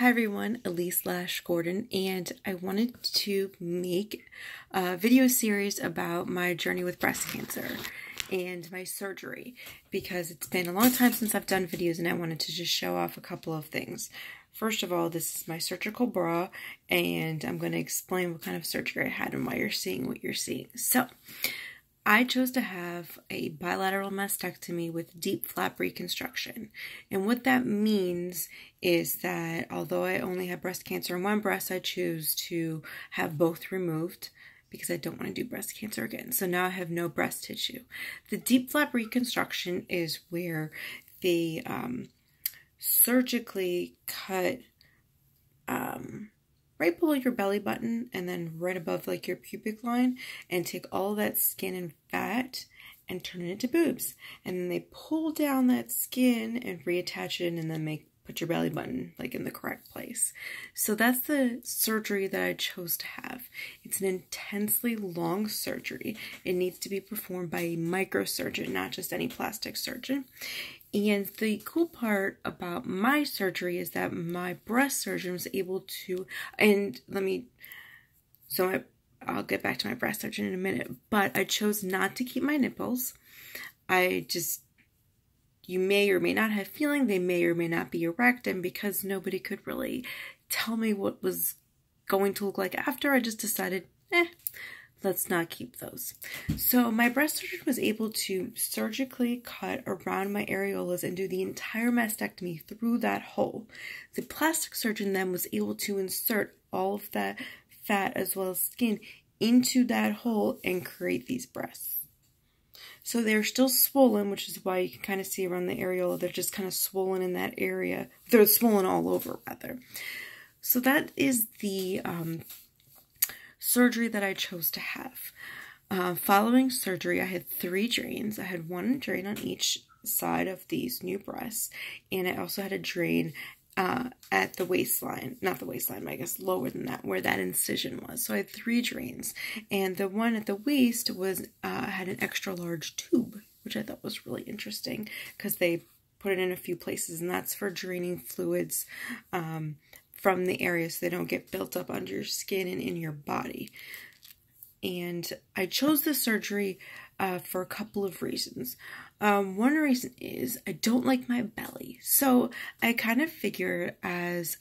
Hi everyone, Elise Lash Gordon, and I wanted to make a video series about my journey with breast cancer and my surgery because it's been a long time since I've done videos and I wanted to just show off a couple of things. First of all, this is my surgical bra and I'm going to explain what kind of surgery I had and why you're seeing what you're seeing. So, I chose to have a bilateral mastectomy with DIEP flap reconstruction. And what that means is that although I only have breast cancer in one breast, I choose to have both removed because I don't want to do breast cancer again. So now I have no breast tissue. The DIEP flap reconstruction is where they um, surgically cut um, right below your belly button and then right above like your pubic line and take all that skin and fat and turn it into boobs. And then they pull down that skin and reattach it and then make put your belly button like in the correct place. So that's the surgery that I chose to have. It's an intensely long surgery. It needs to be performed by a microsurgeon, not just any plastic surgeon. And the cool part about my surgery is that my breast surgeon was able to, and let me, so I, I'll get back to my breast surgeon in a minute, but I chose not to keep my nipples. I just, you may or may not have feeling, they may or may not be erect, and because nobody could really tell me what was going to look like after, I just decided, eh, let's not keep those. So my breast surgeon was able to surgically cut around my areolas and do the entire mastectomy through that hole. The plastic surgeon then was able to insert all of that fat as well as skin into that hole and create these breasts. So they're still swollen, which is why you can kind of see around the areola, they're just kind of swollen in that area. They're swollen all over, rather. So that is the um, surgery that I chose to have. Uh, following surgery, I had three drains. I had one drain on each side of these new breasts, and I also had a drain uh, at the waistline, not the waistline, but I guess lower than that, where that incision was. So I had three drains, and the one at the waist was uh, had an extra large tube, which I thought was really interesting because they put it in a few places, and that's for draining fluids um, from the area so they don't get built up under your skin and in your body. And I chose this surgery uh, for a couple of reasons. Um, one reason is I don't like my belly. So I kind of figure as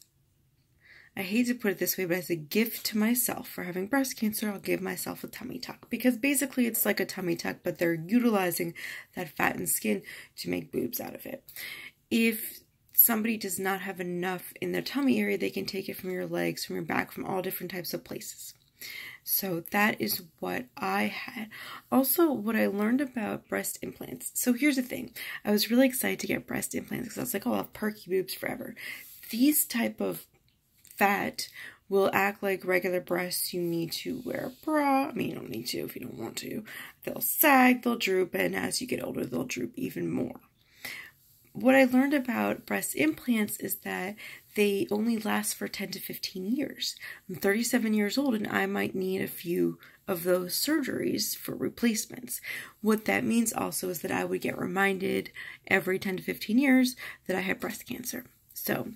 I hate to put it this way, but as a gift to myself for having breast cancer, I'll give myself a tummy tuck because basically it's like a tummy tuck, but they're utilizing that fat and skin to make boobs out of it. If somebody does not have enough in their tummy area, they can take it from your legs, from your back, from all different types of places. So that is what I had. Also, what I learned about breast implants. So here's the thing. I was really excited to get breast implants because I was like, oh, I'll have perky boobs forever. These type of fat will act like regular breasts. You need to wear a bra. I mean, you don't need to if you don't want to. They'll sag, they'll droop, and as you get older, they'll droop even more what I learned about breast implants is that they only last for 10 to 15 years. I'm 37 years old and I might need a few of those surgeries for replacements. What that means also is that I would get reminded every 10 to 15 years that I had breast cancer. So,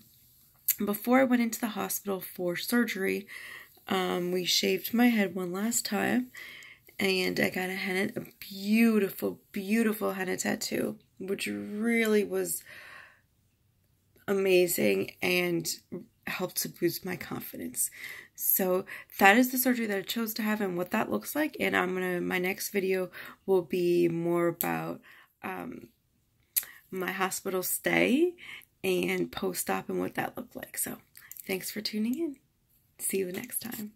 before I went into the hospital for surgery, um, we shaved my head one last time and I got a henna, a beautiful, beautiful henna tattoo which really was amazing and helped to boost my confidence. So that is the surgery that I chose to have and what that looks like. And I'm gonna my next video will be more about um, my hospital stay and post-op and what that looked like. So thanks for tuning in. See you next time.